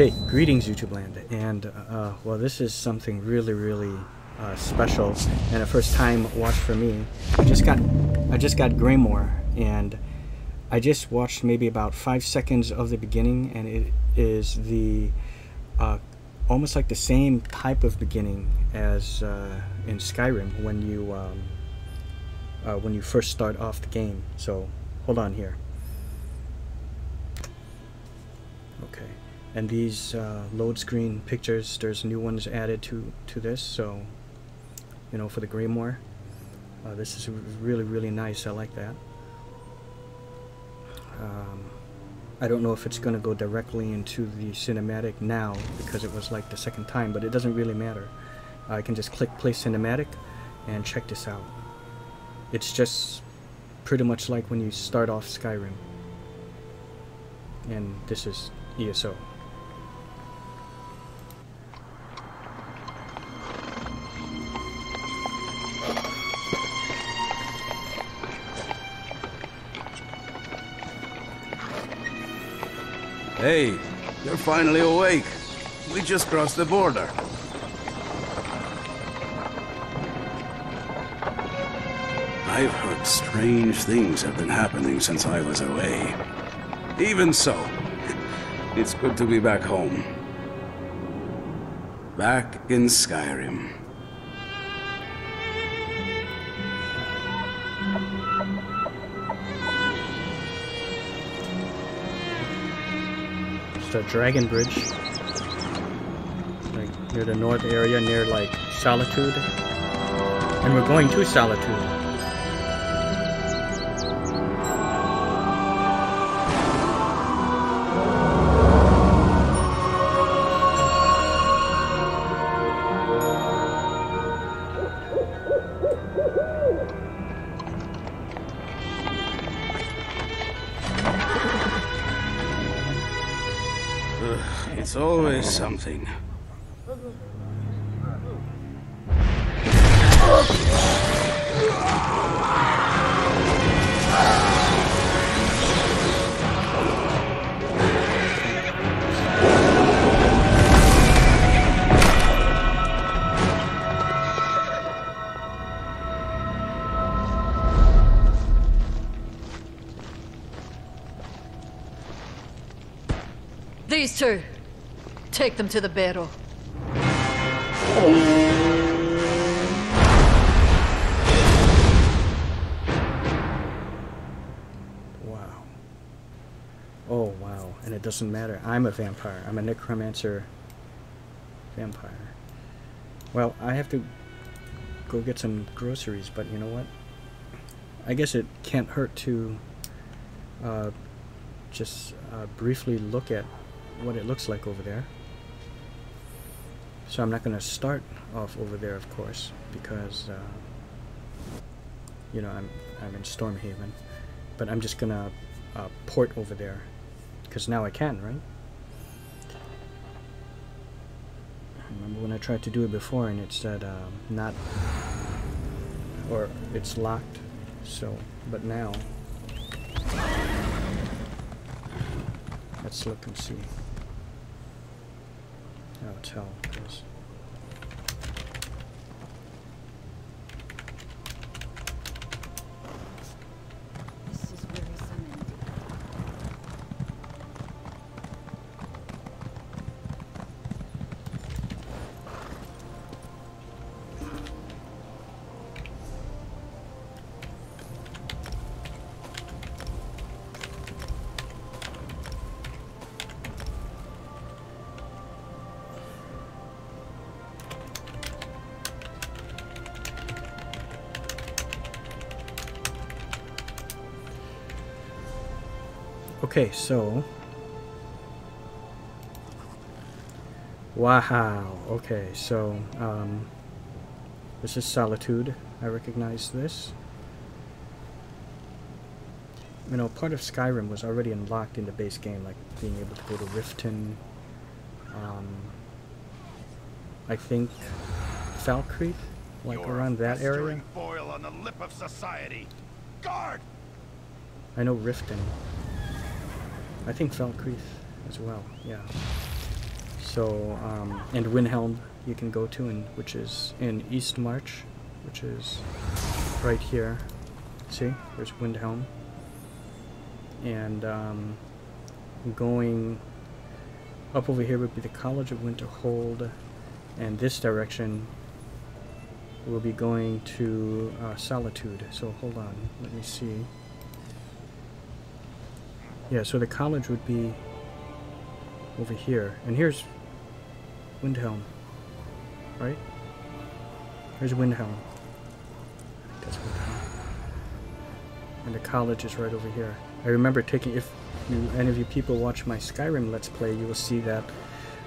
Okay, greetings YouTube land, and uh, well this is something really really uh, special and a first time watch for me. I just got I just got Greymoor and I just watched maybe about five seconds of the beginning and it is the uh, almost like the same type of beginning as uh, in Skyrim when you um, uh, when you first start off the game. So hold on here. Okay and these uh, load screen pictures there's new ones added to to this so you know for the Greymoor uh, this is really really nice I like that. Um, I don't know if it's gonna go directly into the cinematic now because it was like the second time but it doesn't really matter. I can just click play cinematic and check this out. It's just pretty much like when you start off Skyrim. And this is ESO Hey, you're finally awake. We just crossed the border. I've heard strange things have been happening since I was away. Even so, it's good to be back home. Back in Skyrim. The Dragon Bridge. Like near the north area, near like Solitude. And we're going to Solitude. Always something. Take them to the barrel. Wow. Oh, wow. And it doesn't matter. I'm a vampire. I'm a necromancer vampire. Well, I have to go get some groceries, but you know what? I guess it can't hurt to uh, just uh, briefly look at what it looks like over there. So I'm not going to start off over there, of course, because, uh, you know, I'm, I'm in Stormhaven. But I'm just going to uh, port over there, because now I can, right? I Remember when I tried to do it before and it said uh, not, or it's locked, so, but now, let's look and see. Oh, tell, This Okay, so. Wow. Okay, so um, this is Solitude. I recognize this. You know, part of Skyrim was already unlocked in the base game, like being able to go to Riften. Um, I think Falkreath, like You're around that area. festering Boil on the lip of society. Guard! I know Riften. I think Falkreath as well, yeah. So, um, and Windhelm you can go to, and which is in East March, which is right here. See, there's Windhelm. And um, going up over here would be the College of Winterhold, and this direction will be going to uh, Solitude. So hold on, let me see. Yeah, so the college would be over here, and here's Windhelm, right? Here's Windhelm. That's Windhelm. And the college is right over here. I remember taking, if you, any of you people watch my Skyrim Let's Play, you will see that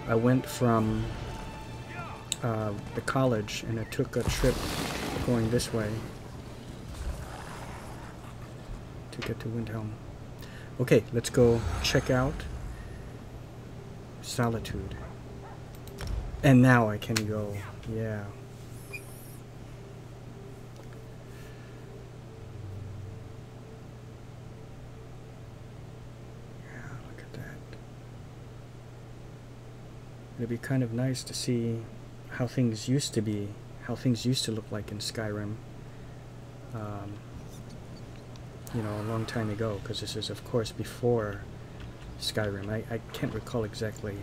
I went from uh, the college and I took a trip going this way to get to Windhelm. Okay, let's go check out Solitude. And now I can go. Yeah. Yeah, look at that. It'd be kind of nice to see how things used to be, how things used to look like in Skyrim. Um, you know, a long time ago, because this is, of course, before Skyrim. I, I can't recall exactly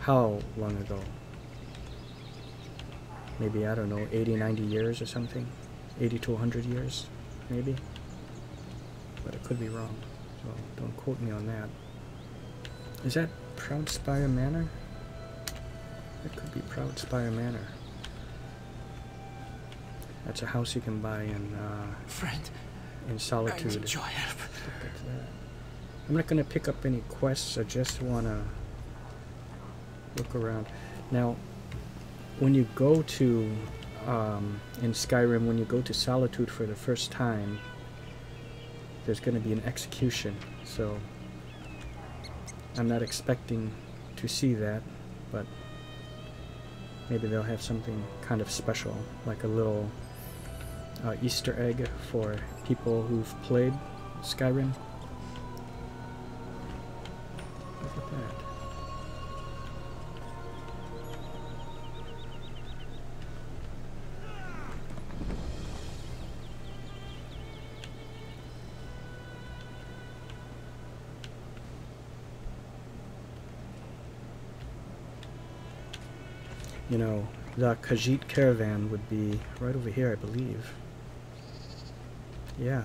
how long ago. Maybe, I don't know, 80, 90 years or something? 80 to 100 years, maybe? But it could be wrong, so don't quote me on that. Is that Proud Proudspire Manor? It could be Proud Proudspire Manor. That's a house you can buy in, uh, Friend, in I Solitude. need your help. Look at that. I'm not going to pick up any quests. I just want to look around. Now, when you go to um, in Skyrim, when you go to Solitude for the first time, there's going to be an execution. So I'm not expecting to see that, but maybe they'll have something kind of special, like a little uh, Easter egg for people who've played Skyrim. The Khajiit caravan would be right over here, I believe. Yeah.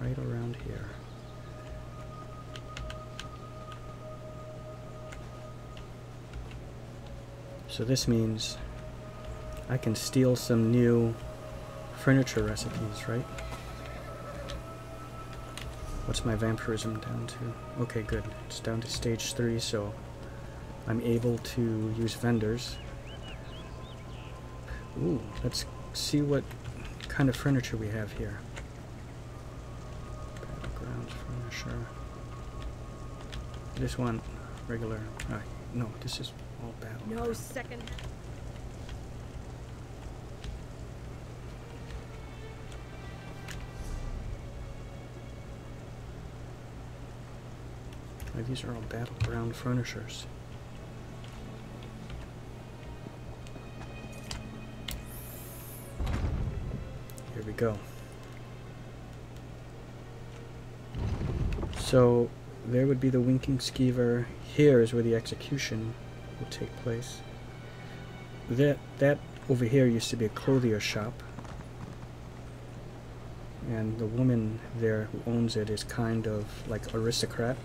Right around here. So this means I can steal some new furniture recipes, right? What's my vampirism down to? Okay, good. It's down to stage 3, so I'm able to use vendors. Ooh, let's see what kind of furniture we have here. Battlegrounds furniture. This one, regular. Uh, no, this is all battle. No second. These are all battleground furnishers. Go. So there would be the winking skeever. Here is where the execution will take place. That that over here used to be a clothier shop. And the woman there who owns it is kind of like aristocrat.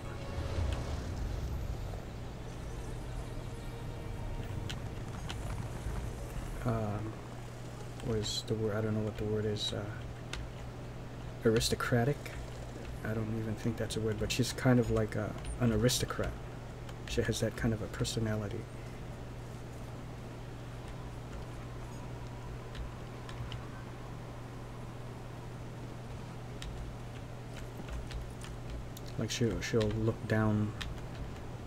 Was the word? I don't know what the word is. Uh, aristocratic. I don't even think that's a word, but she's kind of like a, an aristocrat. She has that kind of a personality. Like she'll, she'll look down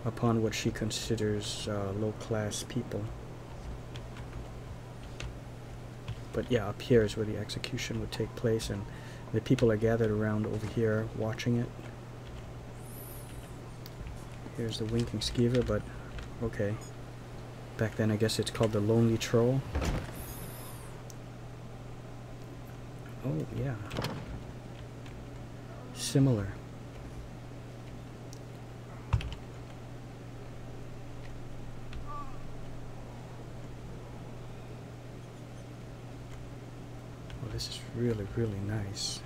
upon what she considers uh, low-class people. But yeah, up here is where the execution would take place, and the people are gathered around over here watching it. Here's the winking skeever, but okay. Back then, I guess it's called the Lonely Troll. Oh, yeah. Similar. Oh, this is really, really nice.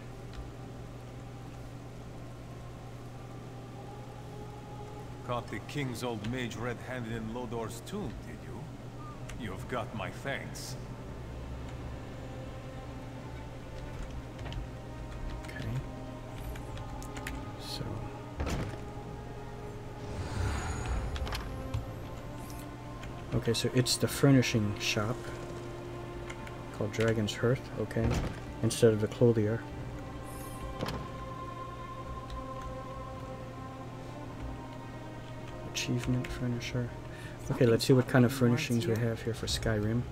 Caught the king's old mage red-handed in Lodor's tomb, did you? You've got my thanks. Okay. So. Okay, so it's the furnishing shop called Dragon's Hearth, okay, instead of the clothier. Achievement furnisher. Okay, let's see what kind of furnishings we have here for Skyrim.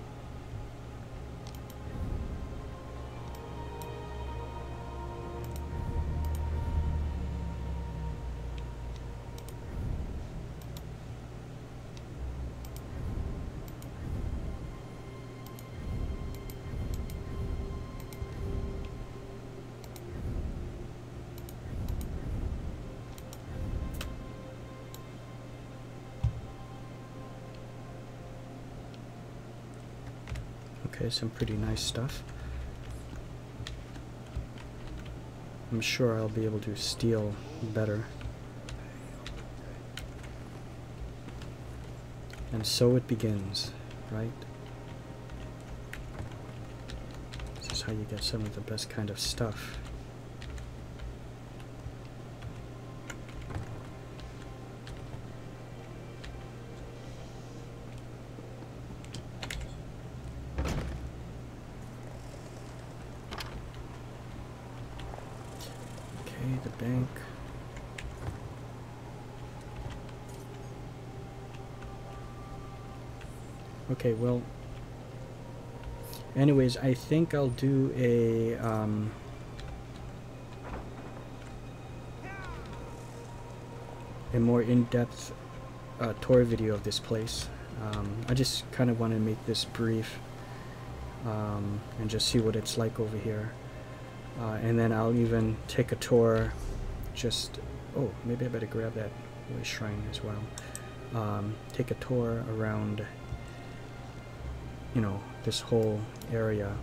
Okay, some pretty nice stuff. I'm sure I'll be able to steal better. And so it begins, right? This is how you get some of the best kind of stuff. Okay, the bank. Okay, well, anyways, I think I'll do a, um, a more in-depth uh, tour video of this place. Um, I just kind of want to make this brief um, and just see what it's like over here. Uh, and then I'll even take a tour just oh maybe I better grab that voice shrine as well. Um, take a tour around you know this whole area.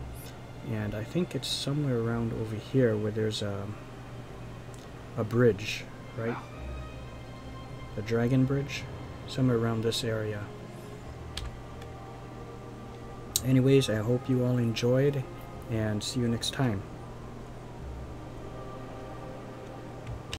And I think it's somewhere around over here where there's a a bridge right? The dragon bridge? Somewhere around this area. Anyways I hope you all enjoyed and see you next time